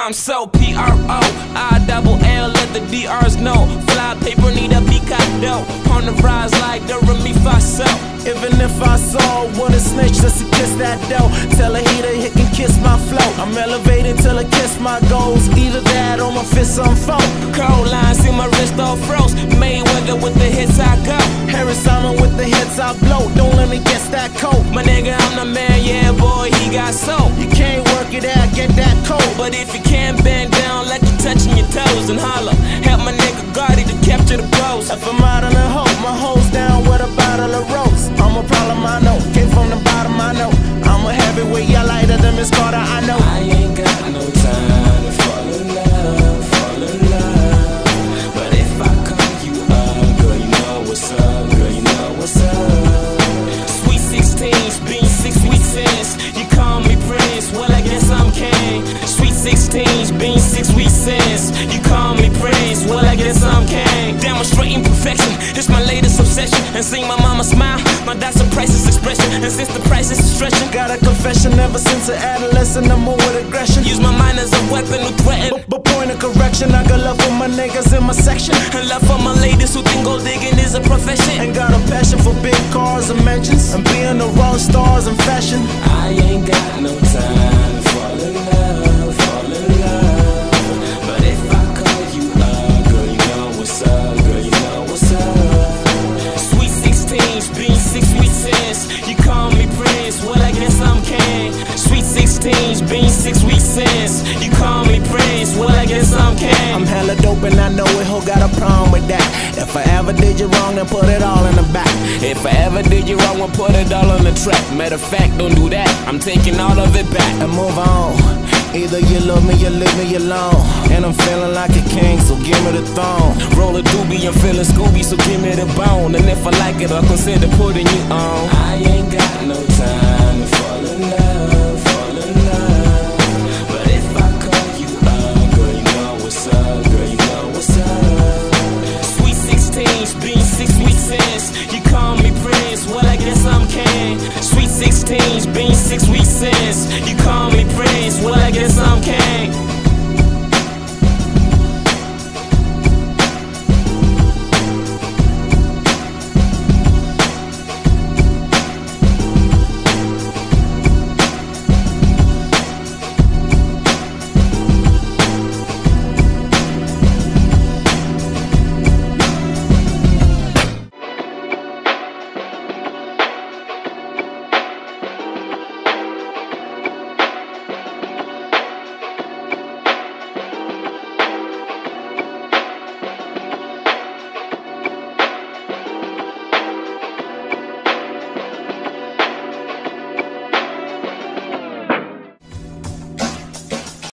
I'm so P R O I double L. Let the DRs know. Fly paper need a dough. On the rise like the Remy Faso. Even if I saw one a snitch just to kiss that dough, tell a hater he can kiss my flow. I'm elevating till I kiss my goals. Either that or my fist on phone. Cold lines see my wrist all froze. Mayweather with the hits I go. Harry Simon with the hits I blow. Don't let me guess that coat. My nigga, I'm the man, yeah, boy, he got soul. And holler. Six sweet cents. You call me Prince, well, I guess I'm king. Demonstrating perfection, it's my latest obsession. And seeing my mama smile, my that's a priceless expression. And since the price is stretching, Got a confession ever since an adolescent, I'm more with aggression. use my mind as a weapon to threaten. But, but point of correction, I got love for my niggas in my section. And love for my ladies who think gold digging is a profession. And got a passion for big cars and mentions. And being the rock stars 16s, being six sweet cents. You call me Prince, well, I guess I'm king. I'm hella dope and I know it, who got a problem with that? If I ever did you wrong, then put it all in the back. If I ever did you wrong, we'll put it all on the track. Matter of fact, don't do that. I'm taking all of it back. And move on. Either you love me, or leave me alone. And I'm feeling like a king, so give me the throne. Roll a doobie, I'm feeling Scooby, so give me the bone. And if I like it, I'll consider putting you on. I ain't got no 16s, being six sweet cents. You call me Prince, well, I guess I'm king. Sweet 16s, being six sweet cents. You call